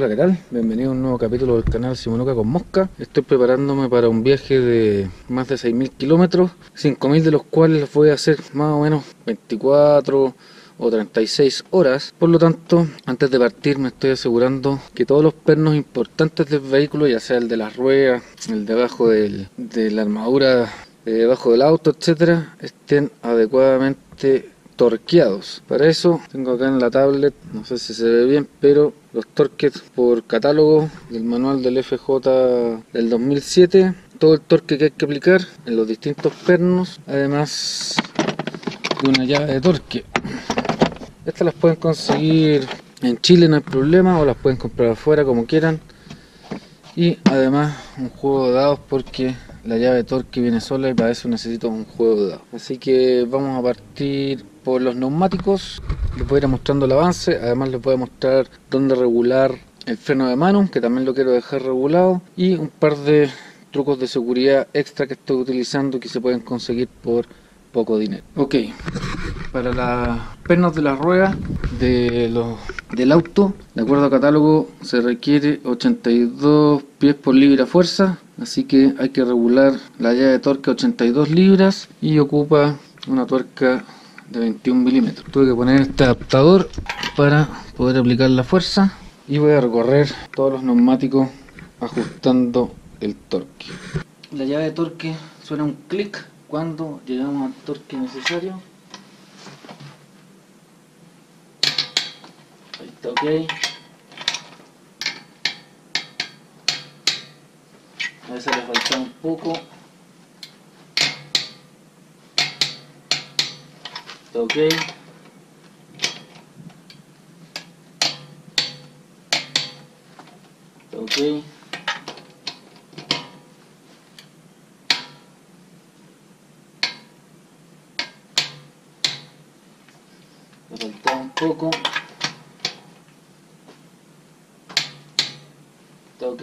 Hola, ¿qué tal? Bienvenido a un nuevo capítulo del canal Simonuca con Mosca. Estoy preparándome para un viaje de más de 6.000 kilómetros, 5.000 de los cuales voy a hacer más o menos 24 o 36 horas. Por lo tanto, antes de partir me estoy asegurando que todos los pernos importantes del vehículo, ya sea el de las ruedas, el de abajo de la armadura, debajo del auto, etcétera, estén adecuadamente torqueados. Para eso tengo acá en la tablet, no sé si se ve bien, pero los torques por catálogo del manual del FJ del 2007, todo el torque que hay que aplicar en los distintos pernos, además de una llave de torque. Estas las pueden conseguir en Chile, no hay problema, o las pueden comprar afuera como quieran. Y además un juego de dados porque la llave de torque viene sola y para eso necesito un juego de dados. Así que vamos a partir por los neumáticos. Les voy a ir mostrando el avance. Además les voy a mostrar dónde regular el freno de mano, que también lo quiero dejar regulado. Y un par de trucos de seguridad extra que estoy utilizando que se pueden conseguir por poco dinero. Ok, para las pernas de las ruedas de los, del auto, de acuerdo a catálogo, se requiere 82 pies por libra fuerza, así que hay que regular la llave de torque 82 libras y ocupa una tuerca de 21 milímetros. Tuve que poner este adaptador para poder aplicar la fuerza y voy a recorrer todos los neumáticos ajustando el torque. La llave de torque suena un clic cuando llegamos al torque necesario. Ahí está ok. A veces le falta un poco. Ok. Ok. Me faltaba un poco. Ok.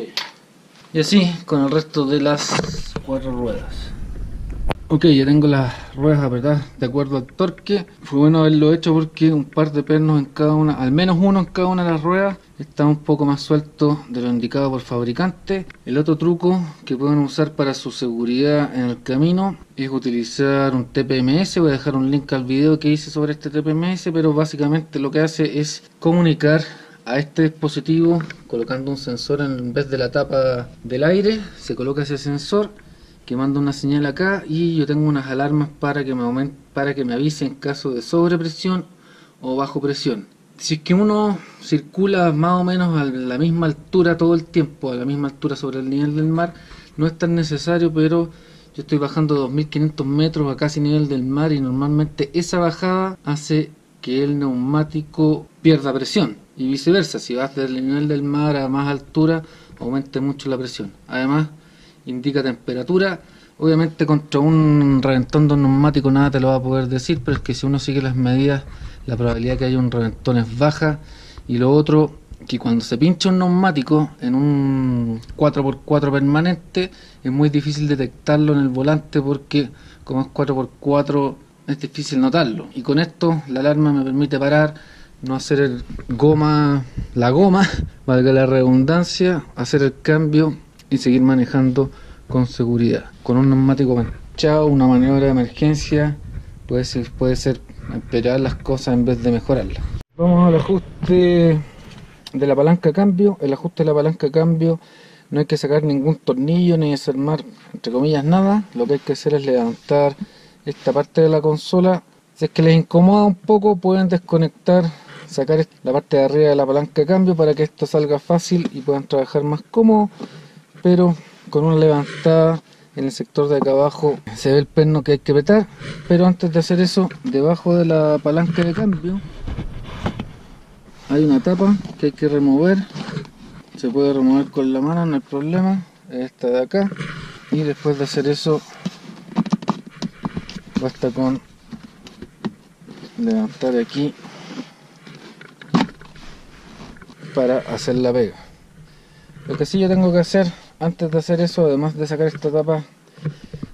Y así con el resto de las cuatro ruedas. Ok, ya tengo las ruedas apretadas de acuerdo al torque. Fue bueno haberlo hecho porque un par de pernos en cada una, al menos uno en cada una de las ruedas, está un poco más suelto de lo indicado por fabricante. El otro truco que pueden usar para su seguridad en el camino es utilizar un TPMS. Voy a dejar un link al video que hice sobre este TPMS, pero básicamente lo que hace es comunicar a este dispositivo colocando un sensor en vez de la tapa del aire. Se coloca ese sensor que manda una señal acá y yo tengo unas alarmas para que me aumente, para que me avise en caso de sobrepresión o bajo presión. Si es que uno circula más o menos a la misma altura todo el tiempo, a la misma altura sobre el nivel del mar, no es tan necesario, pero yo estoy bajando 2500 metros a casi nivel del mar y normalmente esa bajada hace que el neumático pierda presión y viceversa, si vas del nivel del mar a más altura aumente mucho la presión. Además, indica temperatura. Obviamente contra un reventón de un neumático nada te lo va a poder decir, pero es que si uno sigue las medidas, la probabilidad que haya un reventón es baja. Y lo otro, que cuando se pincha un neumático en un 4x4 permanente, es muy difícil detectarlo en el volante porque como es 4x4 es difícil notarlo. Y con esto la alarma me permite parar, no hacer el goma, la goma, valga la redundancia, hacer el cambio y seguir manejando con seguridad. Con un neumático manchado, una maniobra de emergencia, puede ser, puede ser empeorar las cosas en vez de mejorarlas. Vamos al ajuste de la palanca cambio. El ajuste de la palanca cambio no hay que sacar ningún tornillo ni desarmar, entre comillas, nada. Lo que hay que hacer es levantar esta parte de la consola. Si es que les incomoda un poco, pueden desconectar, sacar la parte de arriba de la palanca cambio para que esto salga fácil y puedan trabajar más cómodo pero con una levantada en el sector de acá abajo se ve el perno que hay que petar. Pero antes de hacer eso debajo de la palanca de cambio hay una tapa que hay que remover. Se puede remover con la mano no hay problema. Esta de acá. Y después de hacer eso basta con levantar aquí para hacer la pega. Lo que sí yo tengo que hacer antes de hacer eso, además de sacar esta tapa,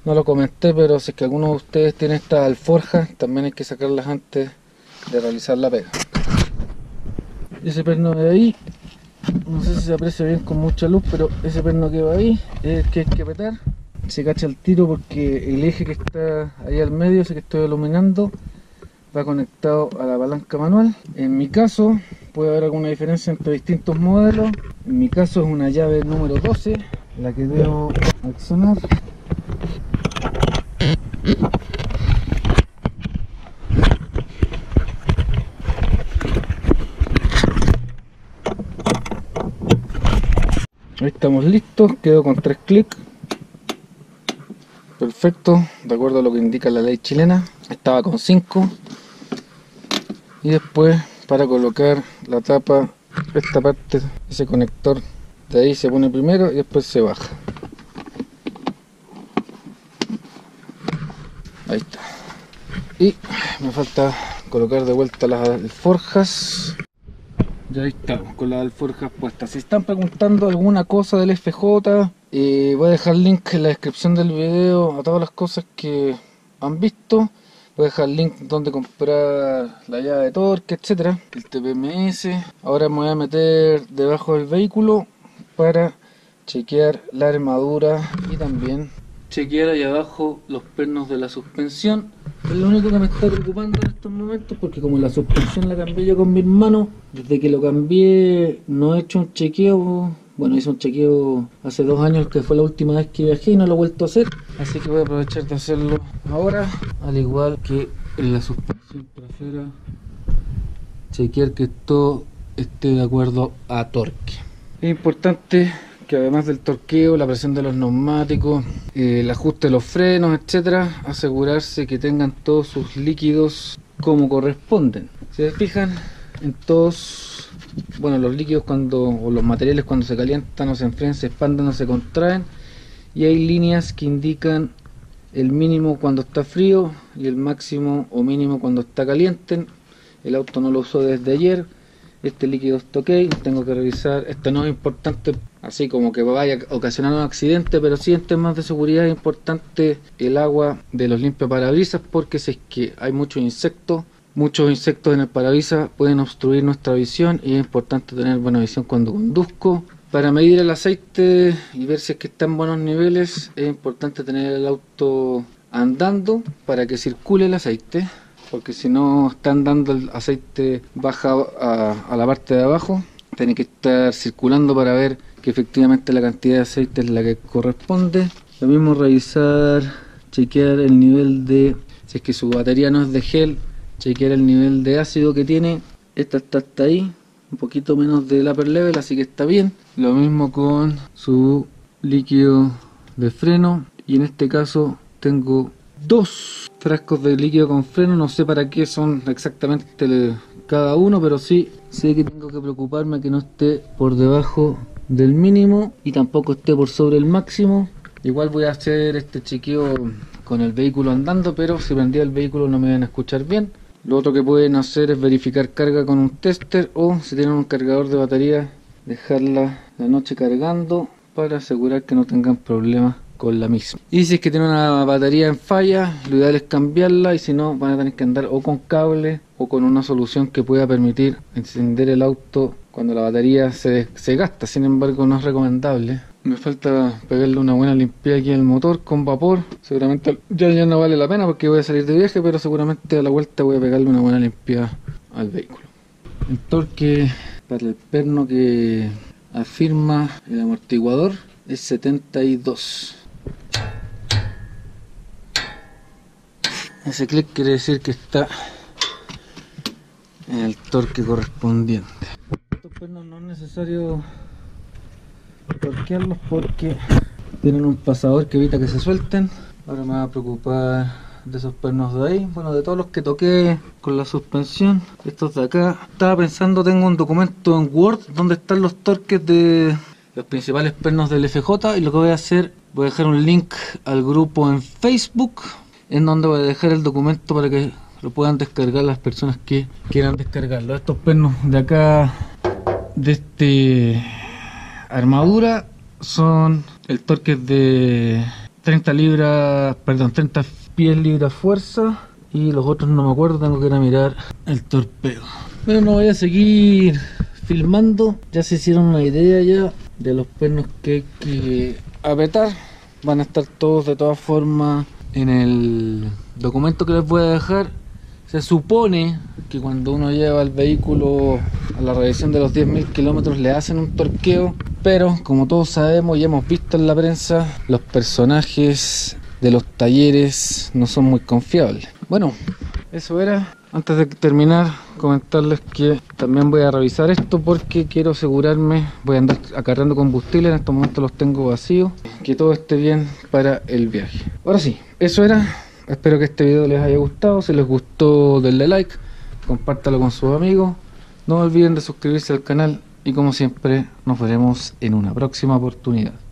no lo comenté, pero si es que alguno de ustedes tiene esta alforja, también hay que sacarlas antes de realizar la pega. Ese perno de ahí no sé si se aprecia bien con mucha luz, pero ese perno que va ahí es el que hay que apretar. Se cacha el tiro porque el eje que está ahí al medio, ese que estoy iluminando, va conectado a la palanca manual. En mi caso, puede haber alguna diferencia entre distintos modelos. En mi caso es una llave número 12, la que debo accionar. Ahí estamos listos, quedo con tres clics. Perfecto, de acuerdo a lo que indica la ley chilena. Estaba con 5. Y después para colocar la tapa, esta parte, ese conector ahí se pone primero y después se baja. Ahí está. Y me falta colocar de vuelta las alforjas. Ya ahí estamos, con las alforjas puestas. Si están preguntando alguna cosa del FJ, eh, voy a dejar link en la descripción del video a todas las cosas que han visto. Voy a dejar el link donde comprar la llave de torque, etcétera, el TPMS. Ahora me voy a meter debajo del vehículo para chequear la armadura y también chequear ahí abajo los pernos de la suspensión. Es lo único que me está preocupando en estos momentos porque como la suspensión la cambié yo con mi hermano, desde que lo cambié no he hecho un chequeo. Bueno, hice un chequeo hace dos años que fue la última vez que viajé y no lo he vuelto a hacer. Así que voy a aprovechar de hacerlo ahora, al igual que en la suspensión trasera. Chequear que todo esté de acuerdo a torque. Es importante que además del torqueo, la presión de los neumáticos, eh, el ajuste de los frenos, etcétera, asegurarse que tengan todos sus líquidos como corresponden. Si se fijan, en todos, bueno, los líquidos cuando, o los materiales cuando se calientan o se enfrían, se expanden o se contraen, y hay líneas que indican el mínimo cuando está frío y el máximo o mínimo cuando está caliente. El auto no lo usó desde ayer este líquido está ok, tengo que revisar, esto no es importante así como que vaya a ocasionar un accidente, pero sí en temas de seguridad es importante el agua de los limpiaparabrisas porque si es que hay muchos insectos, muchos insectos en el parabrisas pueden obstruir nuestra visión y es importante tener buena visión cuando conduzco. Para medir el aceite y ver si es que está en buenos niveles es importante tener el auto andando para que circule el aceite porque si no están dando el aceite baja a, la parte de abajo, tiene que estar circulando para ver que efectivamente la cantidad de aceite es la que corresponde. Lo mismo revisar, chequear el nivel de, si es que su batería no es de gel, chequear el nivel de ácido que tiene. Esta está hasta ahí, un poquito menos del upper level, así que está bien. Lo mismo con su líquido de freno y en este caso tengo dos frascos de líquido con freno, no sé para qué son exactamente cada uno, pero sí sé que tengo que preocuparme que no esté por debajo del mínimo y tampoco esté por sobre el máximo. Igual voy a hacer este chequeo con el vehículo andando, pero si prendía el vehículo no me van a escuchar bien. Lo otro que pueden hacer es verificar carga con un tester o si tienen un cargador de batería, dejarla la noche cargando para asegurar que no tengan problemas con la misma. Y si es que tiene una batería en falla, lo ideal es cambiarla y si no van a tener que andar o con cable o con una solución que pueda permitir encender el auto cuando la batería se, se gasta. Sin embargo no es recomendable. Me falta pegarle una buena limpieza aquí al motor con vapor. Seguramente ya, ya no vale la pena porque voy a salir de viaje, pero seguramente a la vuelta voy a pegarle una buena limpieza al vehículo. El torque para el perno que afirma el amortiguador es 72 ese clic quiere decir que está en el torque correspondiente. Estos pernos no es necesario torquearlos porque tienen un pasador que evita que se suelten. Ahora me va a preocupar de esos pernos de ahí. Bueno de todos los que toqué con la suspensión estos de acá. Estaba pensando tengo un documento en Word donde están los torques de los principales pernos del FJ y lo que voy a hacer voy a dejar un link al grupo en Facebook en donde voy a dejar el documento para que lo puedan descargar las personas que quieran descargarlo. Estos pernos de acá, de este armadura, son el torque de 30 libras, perdón, 30 pies libras fuerza y los otros no me acuerdo, tengo que ir a mirar el torpeo. Pero no voy a seguir filmando, ya se hicieron una idea ya de los pernos que hay que apretar. Van a estar todos de todas formas en el documento que les voy a dejar. Se supone que cuando uno lleva el vehículo a la revisión de los 10.000 kilómetros le hacen un torqueo, pero como todos sabemos y hemos visto en la prensa, los personajes de los talleres no son muy confiables. Bueno, eso era. Antes de terminar, comentarles que también voy a revisar esto porque quiero asegurarme, voy a andar acarreando combustible, en estos momentos los tengo vacíos, que todo esté bien para el viaje. Ahora sí, eso era. Espero que este video les haya gustado. Si les gustó, denle like, compártalo con sus amigos. No olviden de suscribirse al canal y como siempre nos veremos en una próxima oportunidad.